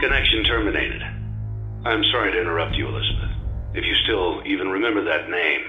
Connection terminated. I'm sorry to interrupt you, Elizabeth. If you still even remember that name.